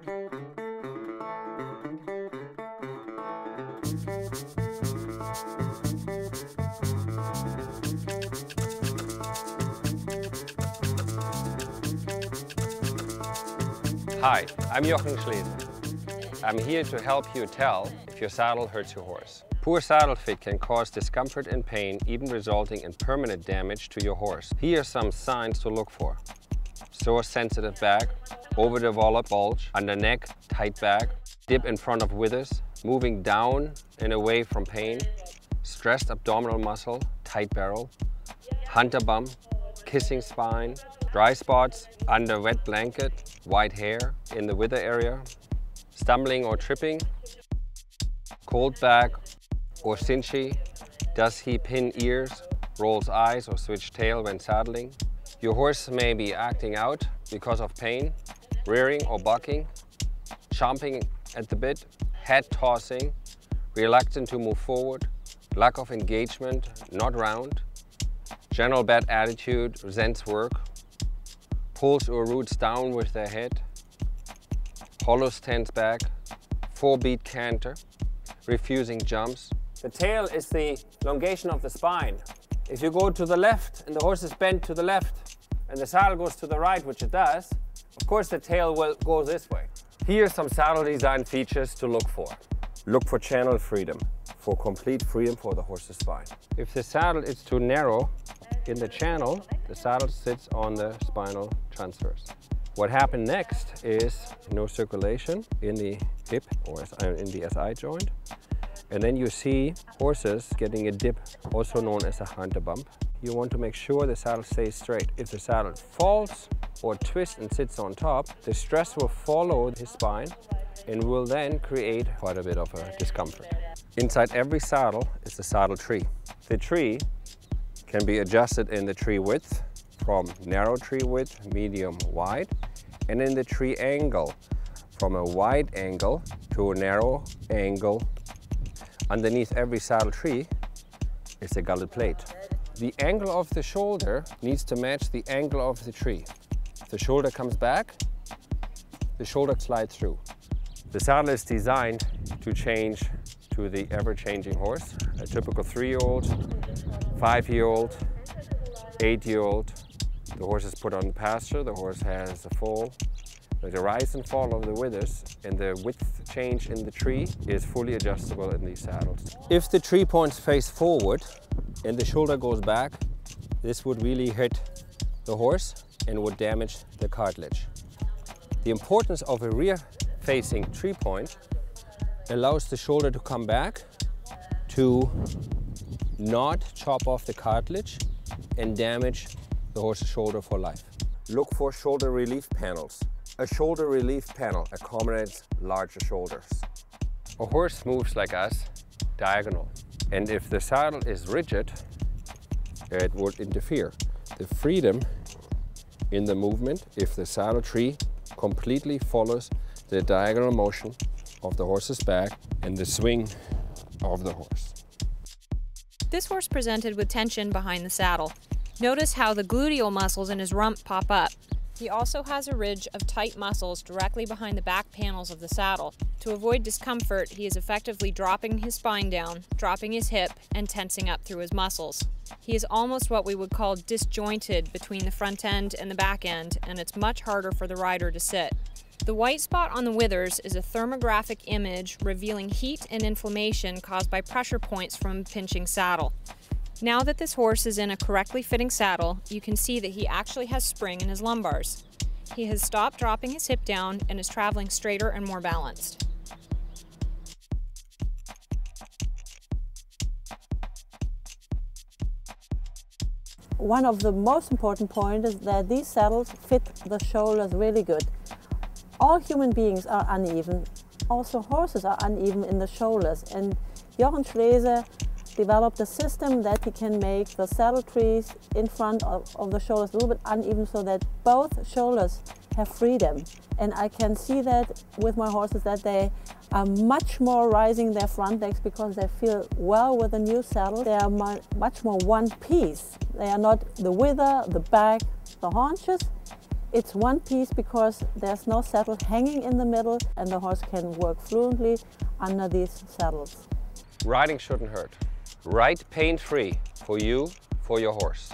Hi, I'm Jochen Schleese. I'm here to help you tell if your saddle hurts your horse. Poor saddle fit can cause discomfort and pain, even resulting in permanent damage to your horse. Here are some signs to look for. Sore sensitive back, over the overdeveloped bulge, under neck, tight back, dip in front of withers, moving down and away from pain, stressed abdominal muscle, tight barrel, hunter bump, kissing spine, dry spots under wet blanket, white hair in the wither area, stumbling or tripping, cold back or cinchy, does he pin ears, rolls eyes or switch tail when saddling. Your horse may be acting out because of pain, rearing or bucking, chomping at the bit, head tossing, reluctant to move forward, lack of engagement, not round, general bad attitude, resents work, pulls or roots down with their head, hollow stands back, four beat canter, refusing jumps. The tail is the elongation of the spine. If you go to the left and the horse is bent to the left and the saddle goes to the right, which it does, of course the tail will go this way. Here are some saddle design features to look for. Look for channel freedom, for complete freedom for the horse's spine. If the saddle is too narrow, in the channel, the saddle sits on the spinal transverse. What happened next is no circulation in the hip or in the SI joint. And then you see horses getting a dip, also known as a hunter bump. You want to make sure the saddle stays straight. If the saddle falls or twists and sits on top, the stress will follow his spine and will then create quite a bit of a discomfort. Inside every saddle is a saddle tree. The tree can be adjusted in the tree width from narrow tree width, medium, wide, and in the tree angle from a wide angle to a narrow angle. Underneath every saddle tree is a gullet plate. The angle of the shoulder needs to match the angle of the tree. The shoulder comes back, the shoulder slides through. The saddle is designed to change to the ever-changing horse. A typical three-year-old five-year-old, eight-year-old. The horse is put on the pasture, the horse has a fall. The rise and fall of the withers and the width change in the tree is fully adjustable in these saddles. If the tree points face forward and the shoulder goes back, this would really hit the horse and would damage the cartilage. The importance of a rear-facing tree point allows the shoulder to come back to not chop off the cartilage and damage the horse's shoulder for life. Look for shoulder relief panels. A shoulder relief panel accommodates larger shoulders. A horse moves like us, diagonal. And if the saddle is rigid, it would interfere. The freedom in the movement, if the saddle tree completely follows the diagonal motion of the horse's back and the swing of the horse. This horse presented with tension behind the saddle. Notice how the gluteal muscles in his rump pop up. He also has a ridge of tight muscles directly behind the back panels of the saddle. To avoid discomfort, he is effectively dropping his spine down, dropping his hip, and tensing up through his muscles. He is almost what we would call disjointed between the front end and the back end, and it's much harder for the rider to sit. The white spot on the withers is a thermographic image revealing heat and inflammation caused by pressure points from pinching saddle. Now that this horse is in a correctly fitting saddle, you can see that he actually has spring in his lumbars. He has stopped dropping his hip down and is traveling straighter and more balanced. One of the most important points is that these saddles fit the shoulders really good. All human beings are uneven. Also horses are uneven in the shoulders and Jochen Schleese developed a system that he can make the saddle trees in front of, of, the shoulders a little bit uneven so that both shoulders have freedom. And I can see that with my horses that they are much more rising their front legs because they feel well with the new saddle. They are much more one piece. They are not the wither, the back, the haunches, It's one piece because there's no saddle hanging in the middle and the horse can work fluently under these saddles. Riding shouldn't hurt. Ride pain-free for you, for your horse.